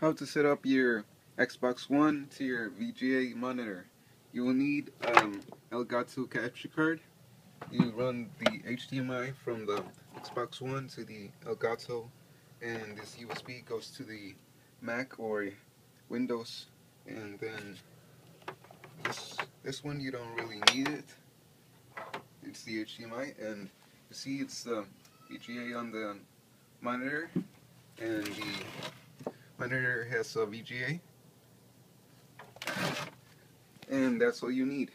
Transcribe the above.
how to set up your Xbox One to your VGA monitor. You will need um, Elgato capture card. You run the HDMI from the Xbox One to the Elgato and this USB goes to the Mac or Windows and then this this one you don't really need it it's the HDMI and you see it's the VGA on the monitor monitor has uh, a. VGA and that's all you need